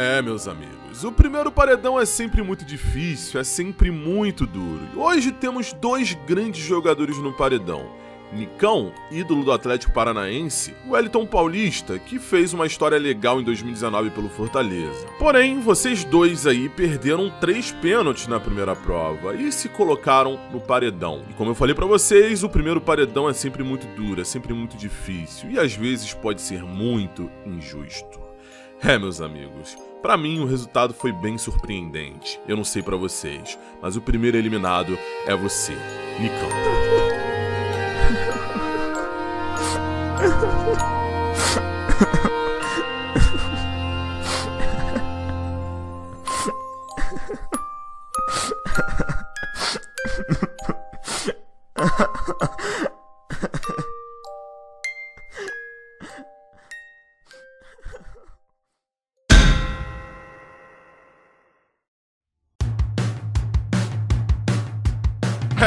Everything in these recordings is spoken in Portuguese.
É, meus amigos, o primeiro paredão é sempre muito difícil, é sempre muito duro. Hoje temos dois grandes jogadores no paredão. Nicão, ídolo do Atlético Paranaense, Wellington Paulista, que fez uma história legal em 2019 pelo Fortaleza. Porém, vocês dois aí perderam três pênaltis na primeira prova e se colocaram no paredão. E como eu falei para vocês, o primeiro paredão é sempre muito duro, é sempre muito difícil e às vezes pode ser muito injusto. É, meus amigos, para mim o resultado foi bem surpreendente. Eu não sei para vocês, mas o primeiro eliminado é você, Nicão.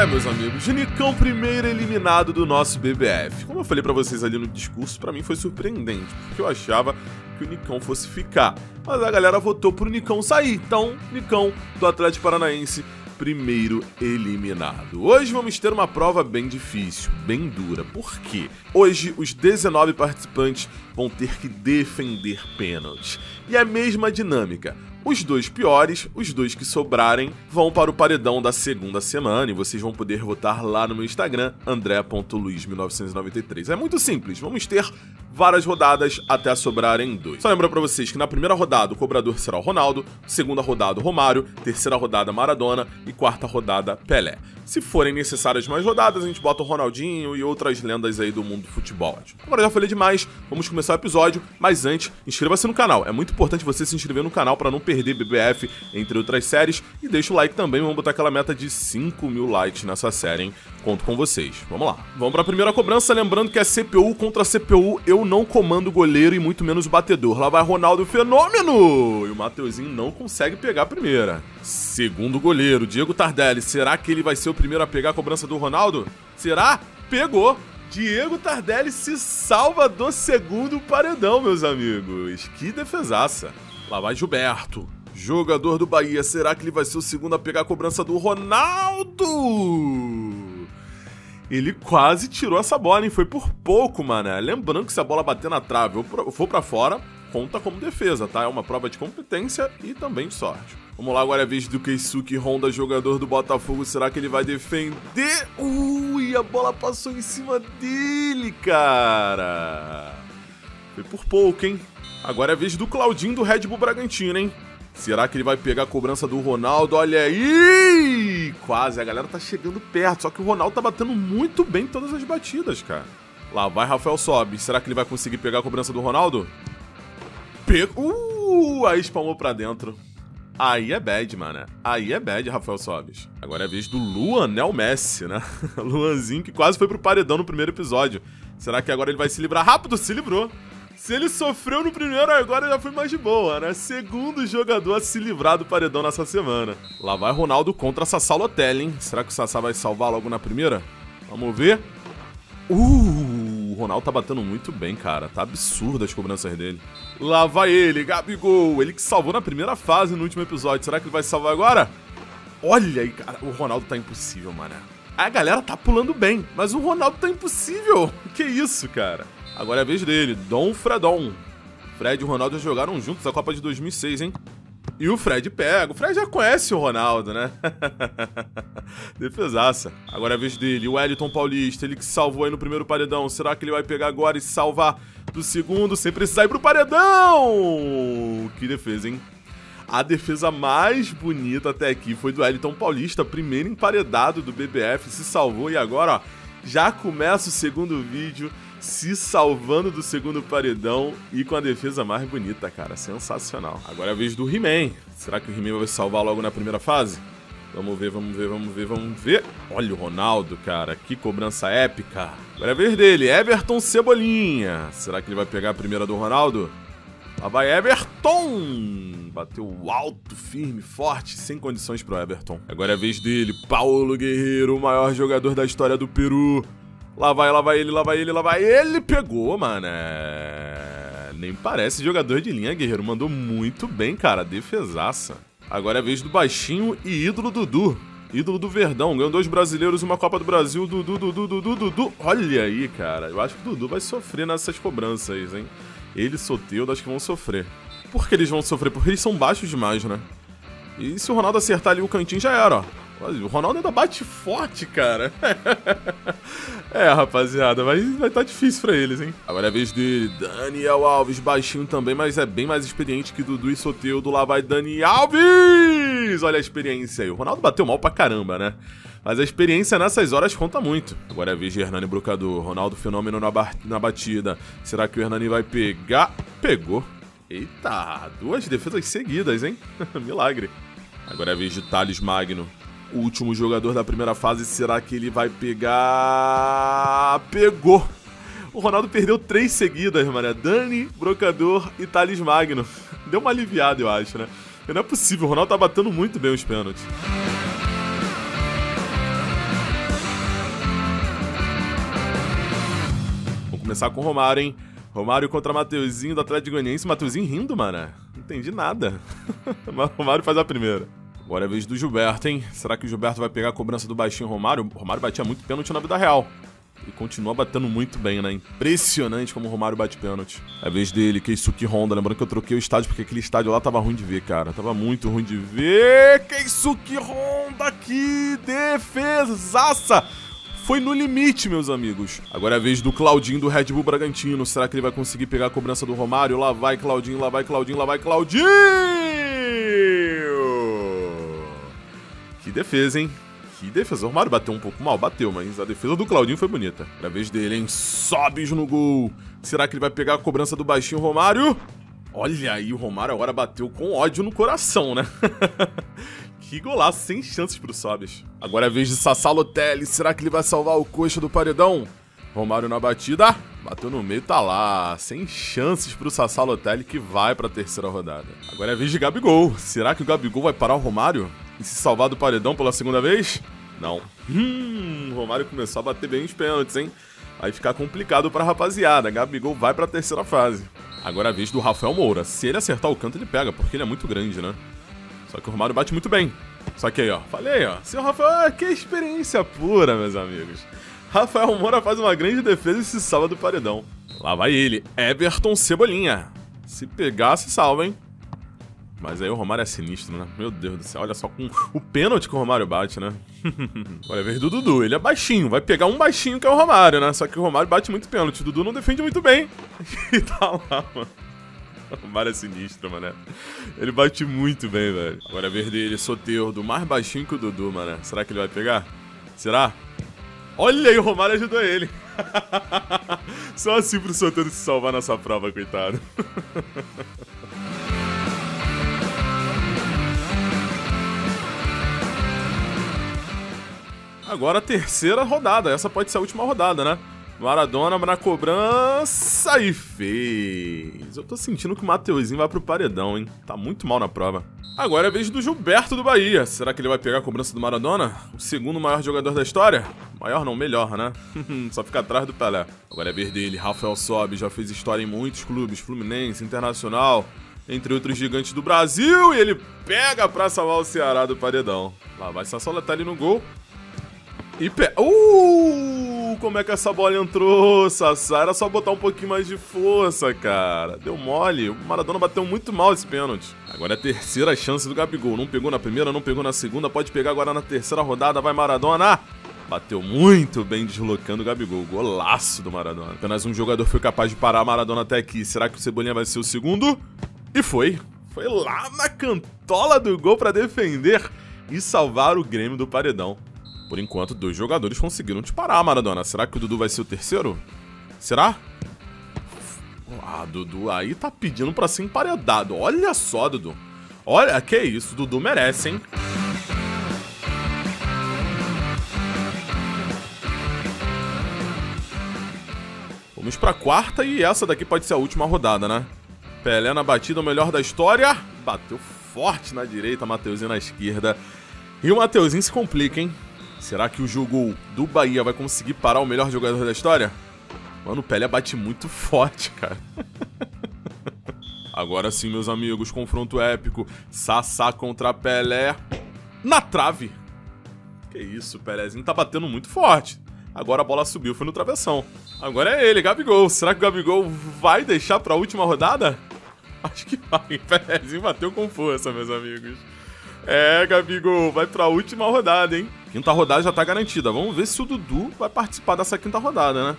É, meus amigos, Nicão primeiro eliminado do nosso BBF. Como eu falei para vocês ali no discurso, para mim foi surpreendente, porque eu achava que o Nicão fosse ficar. Mas a galera votou pro Nicão sair. Então, Nicão do Atlético Paranaense primeiro eliminado. Hoje vamos ter uma prova bem difícil, bem dura. Por quê? Hoje os 19 participantes vão ter que defender pênaltis. E a mesma dinâmica. Os dois piores, os dois que sobrarem, vão para o paredão da segunda semana e vocês vão poder votar lá no meu Instagram, andré.luiz1993. É muito simples, vamos ter várias rodadas até sobrarem dois. Só lembrar para vocês que na primeira rodada o cobrador será o Ronaldo, segunda rodada o Romário, terceira rodada Maradona e quarta rodada Pelé. Se forem necessárias mais rodadas, a gente bota o Ronaldinho e outras lendas aí do mundo do futebol. Agora já falei demais, vamos começar o episódio, mas antes, inscreva-se no canal. É muito importante você se inscrever no canal para não perder BBF, entre outras séries, e deixa o like também, vamos botar aquela meta de 5 mil likes nessa série, hein? Conto com vocês. Vamos lá. Vamos para a primeira cobrança, lembrando que é CPU contra CPU, eu não comando o goleiro e muito menos o batedor. Lá vai Ronaldo Fenômeno! E o Mateuzinho não consegue pegar a primeira. Segundo goleiro, Diego Tardelli, será que ele vai ser o primeiro a pegar a cobrança do Ronaldo? Será? Pegou! Diego Tardelli se salva do segundo paredão, meus amigos. Que defesaça. Lá vai Gilberto. Jogador do Bahia, será que ele vai ser o segundo a pegar a cobrança do Ronaldo? Ele quase tirou essa bola, hein? Foi por pouco, mané. Lembrando que se a bola bater na trave ou for para fora, conta como defesa, tá? É uma prova de competência e também de sorte. Vamos lá, agora é a vez do Keisuke Honda, jogador do Botafogo. Será que ele vai defender? Ui, a bola passou em cima dele, cara. Foi por pouco, hein? Agora é a vez do Claudinho do Red Bull Bragantino, hein? Será que ele vai pegar a cobrança do Ronaldo? Olha aí! Quase, a galera tá chegando perto. Só que o Ronaldo tá batendo muito bem todas as batidas, cara. Lá vai Rafael Sobe. Será que ele vai conseguir pegar a cobrança do Ronaldo? Pegou! Uh, aí espalmou pra dentro. Aí é bad, mano. Aí é bad, Rafael Sobes. Agora é a vez do Luanel Messi, né? Luanzinho que quase foi pro paredão no primeiro episódio. Será que agora ele vai se livrar rápido? Se livrou. Se ele sofreu no primeiro, agora já foi mais de boa, né? Segundo jogador a se livrar do paredão nessa semana. Lá vai Ronaldo contra Sassá Lotelli, hein? Será que o Sassá vai salvar logo na primeira? Vamos ver. Uh, o Ronaldo tá batendo muito bem, cara. Tá absurdo as cobranças dele. Lá vai ele, Gabigol. Ele que salvou na primeira fase no último episódio. Será que ele vai salvar agora? Olha aí, cara. O Ronaldo tá impossível, mano. A galera tá pulando bem, mas o Ronaldo tá impossível. Que isso, cara? Agora é a vez dele, Dom Fredon. Fred e o Ronaldo jogaram juntos a Copa de 2006, hein? E o Fred pega. O Fred já conhece o Ronaldo, né? Defesaça. Agora é a vez dele, o Wellington Paulista, ele que salvou aí no primeiro paredão. Será que ele vai pegar agora e salvar do segundo sem precisar ir pro paredão? Que defesa, hein? A defesa mais bonita até aqui foi do Wellington Paulista, primeiro emparedado do BBF, se salvou e agora, ó, já começa o segundo vídeo se salvando do segundo paredão e com a defesa mais bonita, cara. Sensacional. Agora é a vez do He-Man. Será que o He-Man vai salvar logo na primeira fase? Vamos ver, vamos ver, vamos ver, vamos ver. Olha o Ronaldo, cara. Que cobrança épica. Agora é a vez dele, Everton Cebolinha. Será que ele vai pegar a primeira do Ronaldo? Lá vai Everton! Bateu alto, firme, forte, sem condições pro Everton. Agora é a vez dele, Paulo Guerreiro, o maior jogador da história do Peru. Lá vai, lá vai ele, lá vai ele, lá vai ele. Pegou, mano. Nem parece jogador de linha, Guerreiro. Mandou muito bem, cara. Defesaça. Agora é a vez do baixinho e ídolo Dudu. Ídolo do Verdão. Ganhou dois brasileiros uma Copa do Brasil. Dudu, Dudu, Dudu, Dudu. Olha aí, cara. Eu acho que o Dudu vai sofrer nessas cobranças, hein? Ele Soteldo acho que vão sofrer. Por que eles vão sofrer? Porque eles são baixos demais, né? E se o Ronaldo acertar ali o cantinho, já era, ó. O Ronaldo ainda bate forte, cara. é, rapaziada, vai estar tá difícil pra eles, hein? Agora é a vez de Daniel Alves, baixinho também, mas é bem mais experiente que Dudu e Soteudo. Lá vai Dani Alves! Olha a experiência aí. O Ronaldo bateu mal pra caramba, né? Mas a experiência nessas horas conta muito. Agora é a vez de Hernani Brucador. Ronaldo Fenômeno na, na batida. Será que o Hernani vai pegar? Pegou. Eita, duas defesas seguidas, hein? Milagre. Agora é a vez de Thales Magno. O último jogador da primeira fase, será que ele vai pegar? Pegou! O Ronaldo perdeu três seguidas, mano. Dani, Brocador e Thales Magno. Deu uma aliviada, eu acho, né? Não é possível, o Ronaldo tá batendo muito bem os pênaltis. Vamos começar com o Romário, hein? Romário contra Mateuzinho do Atlético Goianiense. Mateuzinho rindo, mano. Não entendi nada. Mas o Romário faz a primeira. Agora é a vez do Gilberto, hein? Será que o Gilberto vai pegar a cobrança do baixinho Romário? O Romário batia muito pênalti na vida real. E continua batendo muito bem, né? Impressionante como o Romário bate pênalti. É a vez dele, Keisuke Honda. Lembrando que eu troquei o estádio porque aquele estádio lá tava ruim de ver, cara. Tava muito ruim de ver. Keisuke Honda, que defesaça! foi no limite, meus amigos. Agora é a vez do Claudinho do Red Bull Bragantino. Será que ele vai conseguir pegar a cobrança do Romário? Lá vai Claudinho, lá vai Claudinho, lá vai Claudinho! Defesa, hein? Que defesa. O Romário bateu um pouco mal, bateu, mas a defesa do Claudinho foi bonita. Agora é a vez dele, hein? Sobes no gol. Será que ele vai pegar a cobrança do baixinho Romário? Olha aí, o Romário agora bateu com ódio no coração, né? Que golaço, sem chances pro Sobis. Agora é vez de Sassalotelli. Será que ele vai salvar o coxa do paredão? Romário na batida. Bateu no meio, tá lá. Sem chances pro Sassalotelli que vai pra terceira rodada. Agora é vez de Gabigol. Será que o Gabigol vai parar o Romário? E se salvar do paredão pela segunda vez? Não. Hum, o Romário começou a bater bem os pênaltis, hein? Vai ficar complicado pra rapaziada. Gabigol vai pra terceira fase. Agora é a vez do Rafael Moura. Se ele acertar o canto, ele pega, porque ele é muito grande, né? Só que o Romário bate muito bem. Só que aí, ó, falei, ó. Seu Rafael, ah, que experiência pura, meus amigos. Rafael Moura faz uma grande defesa e se salva do paredão. Lá vai ele, Everton Cebolinha. Se pegar, se salva, hein? Mas aí o Romário é sinistro, né? Meu Deus do céu, olha só com o pênalti que o Romário bate, né? Olha, ver do Dudu, ele é baixinho, vai pegar um baixinho que é o Romário, né? Só que o Romário bate muito pênalti, o Dudu não defende muito bem. e tá lá, mano. O Mário é sinistro, mano. Ele bate muito bem, velho. Agora a vez dele, Soteudo, mais baixinho que o Dudu, mano. Será que ele vai pegar? Será? Olha aí, o Romário ajudou ele. Só assim pro Soteudo se salvar nessa prova, coitado. Agora a terceira rodada. Essa pode ser a última rodada, né? Maradona na cobrança e fez. Eu tô sentindo que o Mateuzinho vai pro paredão, hein? Tá muito mal na prova. Agora é a vez do Gilberto do Bahia. Será que ele vai pegar a cobrança do Maradona? O segundo maior jogador da história? Maior não, melhor, né? Só fica atrás do Pelé. Agora é a vez dele. Rafael Sobe já fez história em muitos clubes. Fluminense, Internacional, entre outros gigantes do Brasil. E ele pega pra salvar o Ceará do paredão. Lá vai Sassola ali no gol. E pe... Uh! Como é que essa bola entrou, Sassá? Era só botar um pouquinho mais de força, cara. Deu mole. O Maradona bateu muito mal esse pênalti. Agora é a terceira chance do Gabigol. Não pegou na primeira, não pegou na segunda. Pode pegar agora na terceira rodada. Vai Maradona. Bateu muito bem deslocando o Gabigol. Golaço do Maradona. Apenas um jogador foi capaz de parar a Maradona até aqui. Será que o Cebolinha vai ser o segundo? E foi. Foi lá na cantola do gol para defender e salvar o Grêmio do paredão. Por enquanto, dois jogadores conseguiram te parar, Maradona. Será que o Dudu vai ser o terceiro? Será? Ah, Dudu aí tá pedindo pra ser emparedado. Olha só, Dudu. Olha, que isso, Dudu merece, hein? Vamos pra quarta e essa daqui pode ser a última rodada, né? Pelé na batida, o melhor da história. Bateu forte na direita, Mateuzinho na esquerda. E o Mateuzinho se complica, hein? Será que o jogo do Bahia vai conseguir parar o melhor jogador da história? Mano, o Pelé bate muito forte, cara. Agora sim, meus amigos, confronto épico. Sassá contra Pelé. Na trave. Que isso, Pelézinho tá batendo muito forte. Agora a bola subiu, foi no travessão. Agora é ele, Gabigol. Será que o Gabigol vai deixar pra última rodada? Acho que vai. Pelézinho bateu com força, meus amigos. É, Gabigol, vai pra última rodada, hein? Quinta rodada já tá garantida. Vamos ver se o Dudu vai participar dessa quinta rodada, né?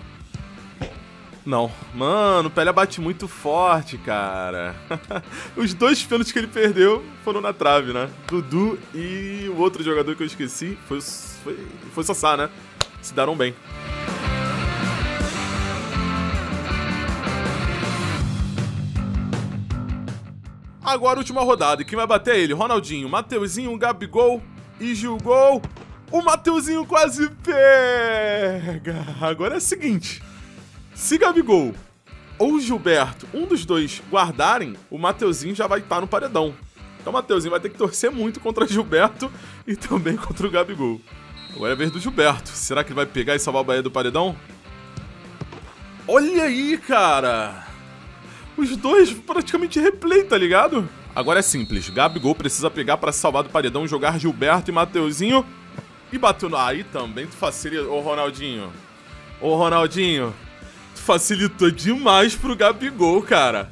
Não. Mano, o Pelé bate muito forte, cara. Os dois pênaltis que ele perdeu foram na trave, né? Dudu e o outro jogador que eu esqueci foi, foi, foi Sassá, né? Se deram bem. Agora, última rodada. Quem vai bater é ele? Ronaldinho, Mateuzinho, Gabigol e Gilgol. O Mateuzinho quase pega. Agora é o seguinte. Se Gabigol ou Gilberto, um dos dois, guardarem, o Mateuzinho já vai estar no paredão. Então o Mateuzinho vai ter que torcer muito contra Gilberto e também contra o Gabigol. Agora é a vez do Gilberto. Será que ele vai pegar e salvar o Bahia do paredão? Olha aí, cara! Os dois praticamente replay, tá ligado? Agora é simples. Gabigol precisa pegar para salvar do paredão, jogar Gilberto e Mateuzinho. E bateu no... Aí também tu facilita... Ô, Ronaldinho. Ô, Ronaldinho facilitou demais pro Gabigol, cara.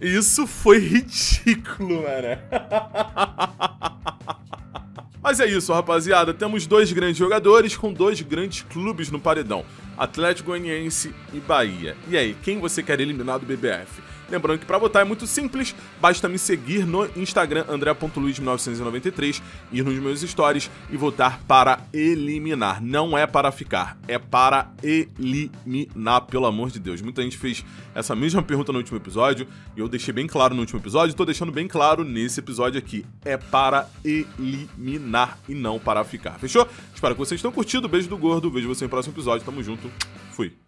Isso foi ridículo, mano. Mas é isso, rapaziada. Temos dois grandes jogadores com dois grandes clubes no paredão: Atlético Goianiense e Bahia. E aí, quem você quer eliminar do BBF? Lembrando que para votar é muito simples, basta me seguir no Instagram andré.luiz1993, ir nos meus stories e votar para eliminar. Não é para ficar, é para eliminar, pelo amor de Deus. Muita gente fez essa mesma pergunta no último episódio e eu deixei bem claro no último episódio, estou deixando bem claro nesse episódio aqui. É para eliminar e não para ficar. Fechou? Espero que vocês tenham curtido. Beijo do gordo, vejo você no próximo episódio. Tamo junto. Fui.